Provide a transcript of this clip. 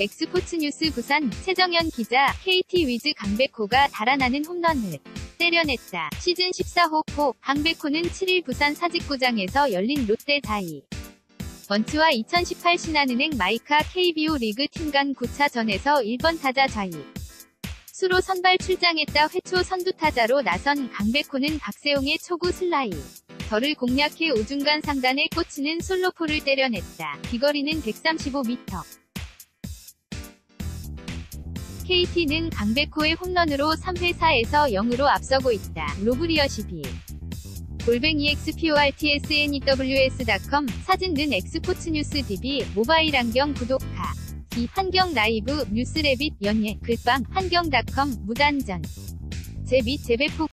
엑스포츠 뉴스 부산 최정현 기자 KT 위즈 강백호가 달아나는 홈런을 때려냈다. 시즌 14호 포 강백호는 7일 부산 사직구장에서 열린 롯데 자이언츠와 2018 신한은행 마이카 KBO 리그 팀간 9차전에서 1번 타자 좌익수로 선발 출장했다 회초 선두타자로 나선 강백호는 박세웅의 초구 슬라이더를 공략해 우중간 상단에 꽂히는 솔로포를 때려냈다. 비거리는 135m. KT는 강백호의 홈런으로 3회 4에서 0으로 앞서고 있다. 로브리어 12. 골뱅이 xportsnews.com 사진는 엑스포츠 뉴스 DB 모바일 안경 구독하 이 한경 라이브 뉴스레빗 연예 글빵 한경닷컴 무단전 제및 재배포